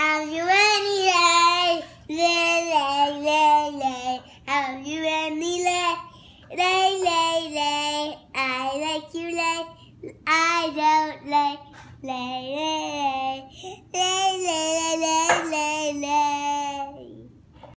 Have you any lay? Lay, lay, lay, lay. Have you any lay? Lay, lay, lay. I like you lay. I don't lay. Lay, lay.